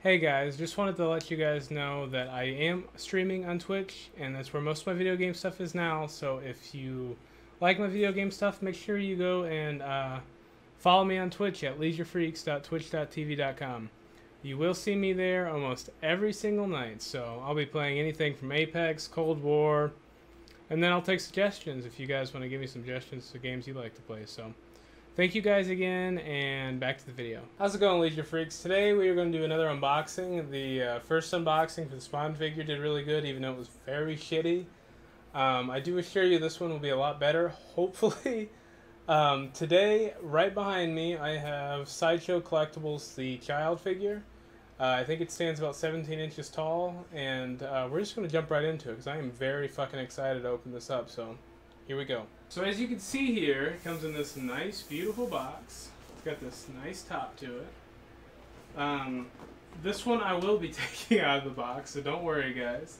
Hey guys, just wanted to let you guys know that I am streaming on Twitch, and that's where most of my video game stuff is now. So if you like my video game stuff, make sure you go and uh, follow me on Twitch at leisurefreaks.twitch.tv.com. You will see me there almost every single night, so I'll be playing anything from Apex, Cold War, and then I'll take suggestions if you guys want to give me suggestions to games you like to play. So. Thank you guys again, and back to the video. How's it going, Leisure Freaks? Today we are going to do another unboxing. The uh, first unboxing for the Spawn figure did really good, even though it was very shitty. Um, I do assure you this one will be a lot better, hopefully. Um, today, right behind me, I have Sideshow Collectibles, the child figure. Uh, I think it stands about 17 inches tall, and uh, we're just going to jump right into it, because I am very fucking excited to open this up, so here we go. So as you can see here, it comes in this nice, beautiful box. It's got this nice top to it. Um, this one I will be taking out of the box, so don't worry, guys.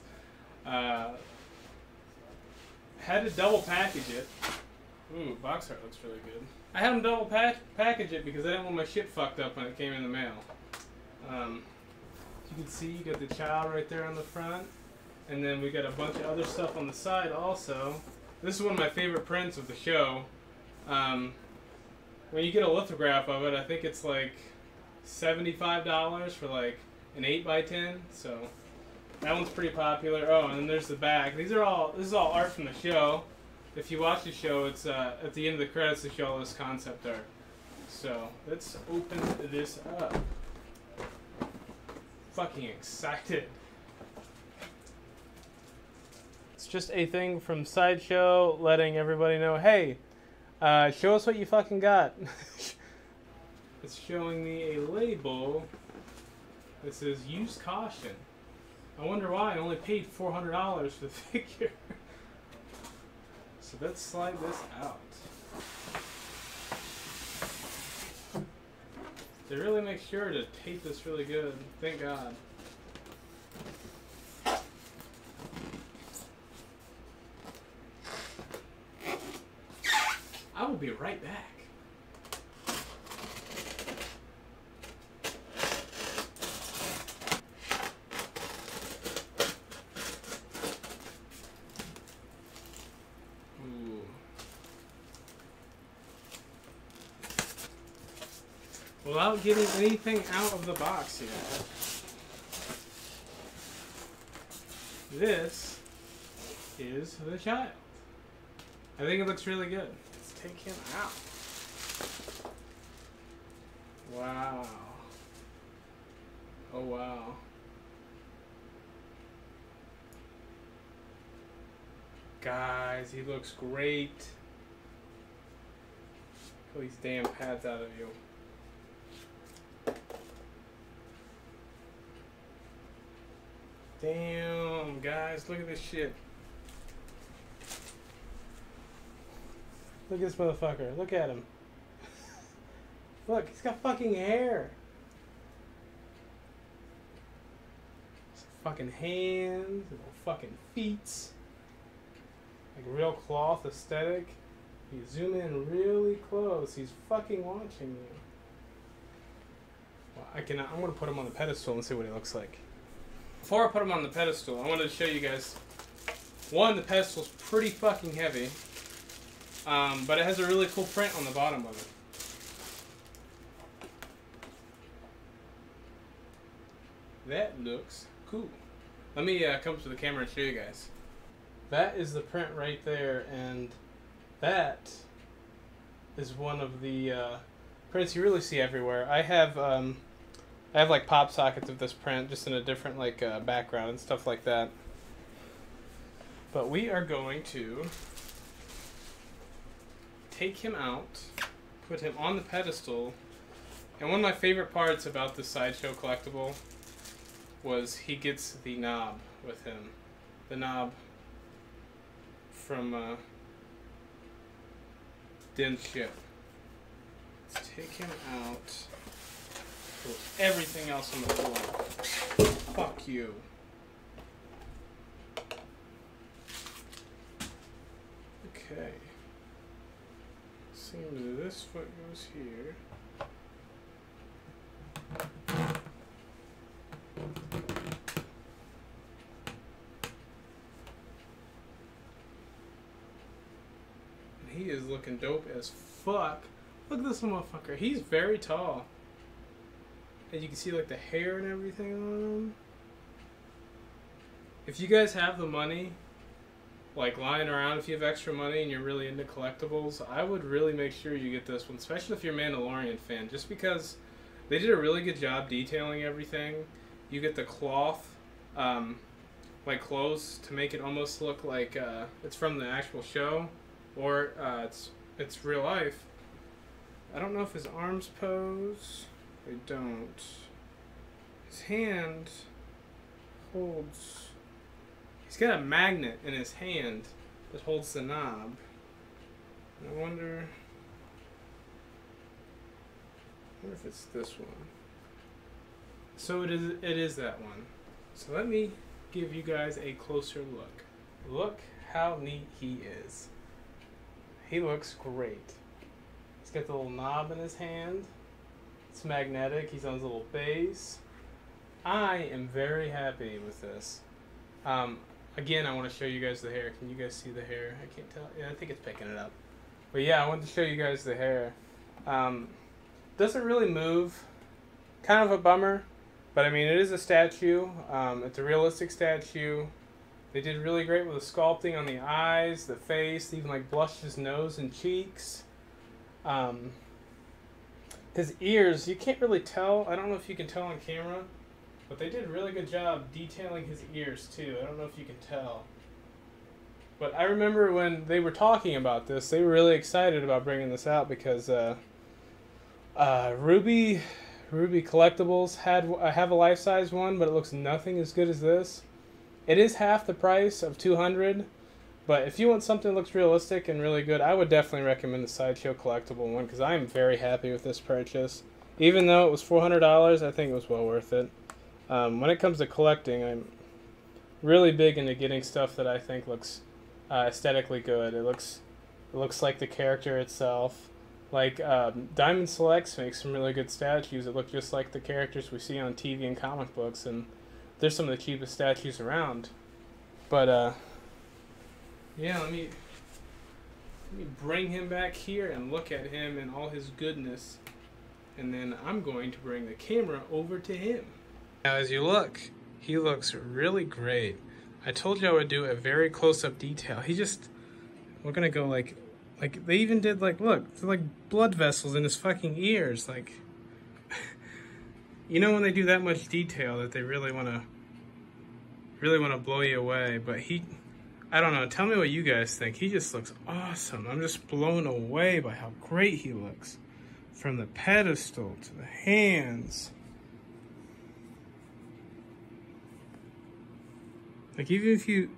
Uh, had to double package it. Ooh, box art looks really good. I had them double pack package it because I didn't want my shit fucked up when it came in the mail. Um, you can see, you got the child right there on the front. And then we got a bunch of other stuff on the side also. This is one of my favorite prints of the show. Um, when you get a lithograph of it, I think it's like $75 for like an 8 by 10 So that one's pretty popular. Oh, and then there's the back. These are all, this is all art from the show. If you watch the show, it's uh, at the end of the credits they show all this concept art. So let's open this up. Fucking excited. It's just a thing from Sideshow letting everybody know, hey, uh, show us what you fucking got. it's showing me a label that says use caution. I wonder why I only paid $400 for the figure. so let's slide this out. They really make sure to tape this really good. Thank God. Will be right back. Without getting anything out of the box here. This is the child. I think it looks really good. Take him out. Wow. Oh wow. Guys, he looks great. Pull these damn pads out of you. Damn, guys, look at this shit. Look at this motherfucker. Look at him. Look, he's got fucking hair. Some fucking hands, little fucking feet. Like real cloth aesthetic. You zoom in really close. He's fucking watching you. Well, I can. I'm gonna put him on the pedestal and see what he looks like. Before I put him on the pedestal, I wanted to show you guys. One, the pedestal's pretty fucking heavy. Um, but it has a really cool print on the bottom of it. That looks cool. Let me uh, come to the camera and show you guys. That is the print right there, and that is one of the uh, prints you really see everywhere. I have um, I have like pop sockets of this print, just in a different like uh, background and stuff like that. But we are going to take him out, put him on the pedestal, and one of my favorite parts about the sideshow collectible was he gets the knob with him. The knob from uh, Din's ship. Let's take him out. Put everything else on the floor. Fuck you. Okay seems this foot goes here. And he is looking dope as fuck. Look at this motherfucker. He's very tall. And you can see like the hair and everything on him. If you guys have the money, like lying around, if you have extra money and you're really into collectibles, I would really make sure you get this one, especially if you're a Mandalorian fan, just because they did a really good job detailing everything. You get the cloth, um, like clothes to make it almost look like uh, it's from the actual show, or uh, it's it's real life. I don't know if his arms pose. They don't. His hand holds. He's got a magnet in his hand that holds the knob. I wonder. I wonder if it's this one. So it is. It is that one. So let me give you guys a closer look. Look how neat he is. He looks great. He's got the little knob in his hand. It's magnetic. He's on his little base. I am very happy with this. Um, again, I want to show you guys the hair. Can you guys see the hair? I can't tell. Yeah, I think it's picking it up. But yeah, I wanted to show you guys the hair. Um, doesn't really move. Kind of a bummer. But I mean, it is a statue. Um, it's a realistic statue. They did really great with the sculpting on the eyes, the face, even like blushed his nose and cheeks. Um, his ears, you can't really tell. I don't know if you can tell on camera, but they did a really good job detailing his ears too. I don't know if you can tell. But I remember when they were talking about this, they were really excited about bringing this out because uh, uh, Ruby Ruby Collectibles had I have a life size one, but it looks nothing as good as this. It is half the price of 200, but if you want something that looks realistic and really good, I would definitely recommend the Sideshow Collectible one because I am very happy with this purchase. Even though it was $400, I think it was well worth it. Um, when it comes to collecting, I'm really big into getting stuff that I think looks uh, aesthetically good. It looks it looks like the character itself. Like um, Diamond Selects makes some really good statues that look just like the characters we see on TV and comic books, and they're some of the cheapest statues around. But uh, yeah, let me let me bring him back here and look at him and all his goodness, and then I'm going to bring the camera over to him. Now, as you look, he looks really great. I told you I would do a very close-up detail. He just, we're gonna go like like, they even did, like, look, like blood vessels in his fucking ears. Like, you know when they do that much detail that they really want to, really want to blow you away. But he, I don't know, tell me what you guys think. He just looks awesome. I'm just blown away by how great he looks. From the pedestal to the hands. Like, even if you,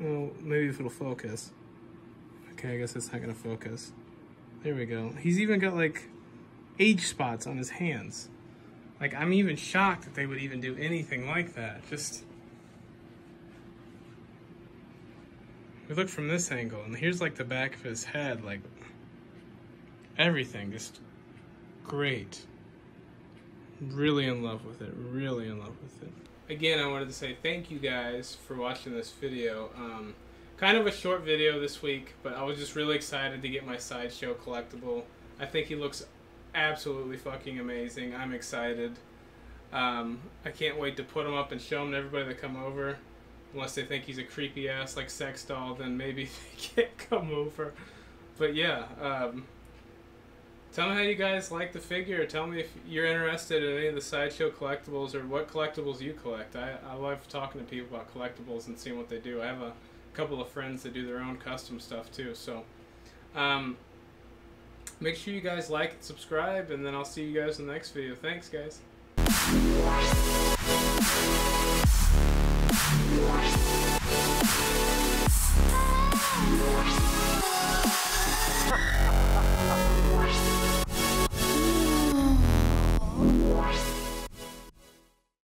well, maybe if it'll focus. Okay, I guess it's not gonna focus. There we go. He's even got like age spots on his hands. Like, I'm even shocked that they would even do anything like that. Just... We look from this angle, and here's like the back of his head, like everything, just great. Really in love with it, really in love with it. Again, I wanted to say thank you guys for watching this video. Um, Kind of a short video this week, but I was just really excited to get my Sideshow collectible. I think he looks absolutely fucking amazing. I'm excited. Um, I can't wait to put him up and show him to everybody that come over. Unless they think he's a creepy ass like sex doll, then maybe they can't come over. But yeah, um, Tell me how you guys like the figure. Tell me if you're interested in any of the sideshow collectibles or what collectibles you collect. I, I love talking to people about collectibles and seeing what they do. I have a couple of friends that do their own custom stuff too. So um, make sure you guys like and subscribe, and then I'll see you guys in the next video. Thanks, guys. What?